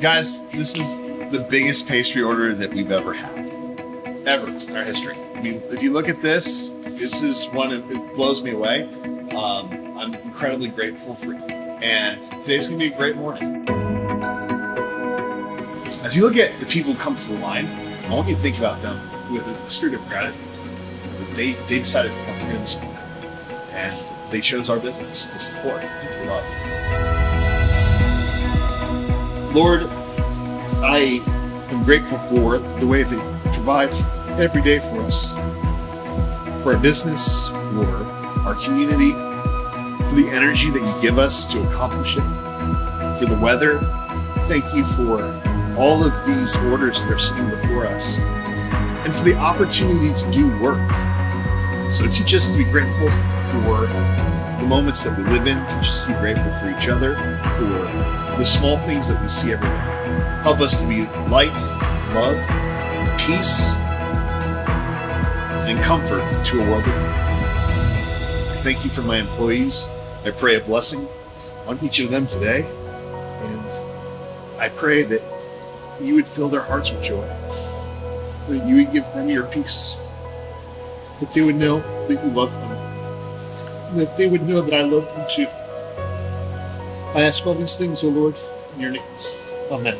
Guys, this is the biggest pastry order that we've ever had. Ever in our history. I mean, if you look at this, this is one, it blows me away. Um, I'm incredibly grateful for you. And today's gonna be a great morning. As you look at the people who come through the line, I want you to think about them with a spirit of gratitude. That They, they decided to come here this morning. And they chose our business to support and to love. Lord, I am grateful for the way that you provide every day for us, for our business, for our community, for the energy that you give us to accomplish it, for the weather. Thank you for all of these orders that are sitting before us, and for the opportunity to do work. So teach us to be grateful for the moments that we live in. Teach us to be grateful for each other, for the small things that we see every day. Help us to be light, love, peace, and comfort to a world I thank you for my employees. I pray a blessing on each of them today. And I pray that you would fill their hearts with joy, that you would give them your peace, that they would know that you love them, that they would know that I love them too. I ask all these things, O Lord, in your name. Amen.